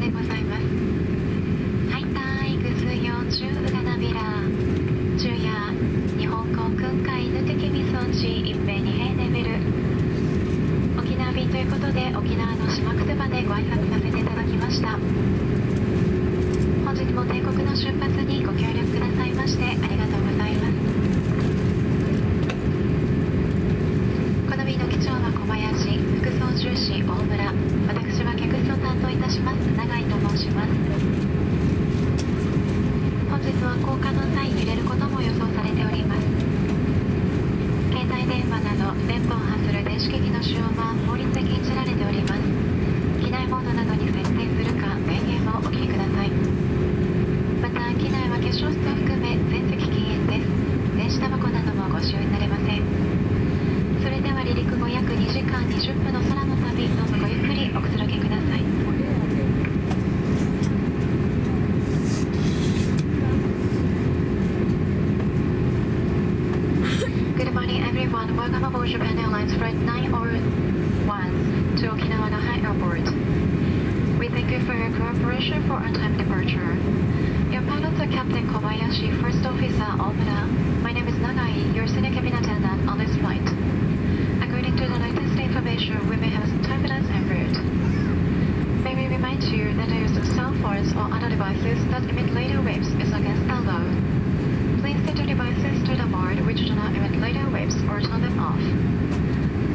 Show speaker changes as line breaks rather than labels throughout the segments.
でございます。タイターン X40 preparation for on time departure. Your pilots are Captain Kobayashi, First Officer Omura. My name is Nagai, your senior cabin attendant on this flight. According to the latest information, we may have turbulence en route. May we remind you that the use of cell phones or other devices that emit radio waves is against the law. Please set your devices to the mode which do not emit radio waves or turn them off.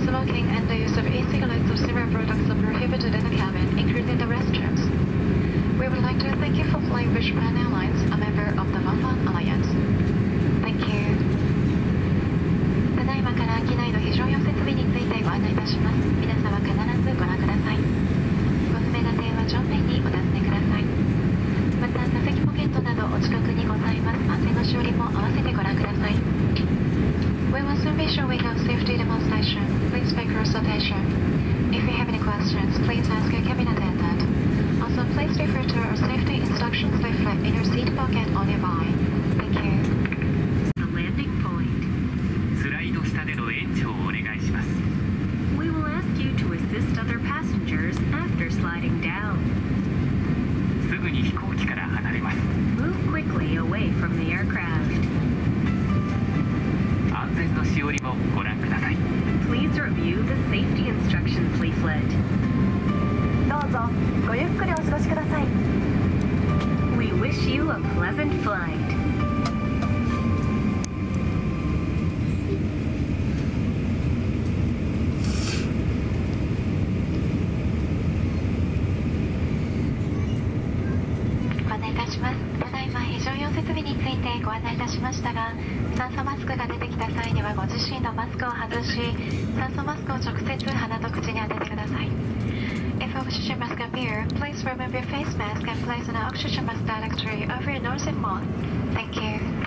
Smoking and the use of e-cigarettes or similar products are prohibited in the Japan Airlines. よりもご覧ください。Please
review the safety instructions leaflet.
your face mask and place an oxygen mask directory over your nose and mouth. Thank you.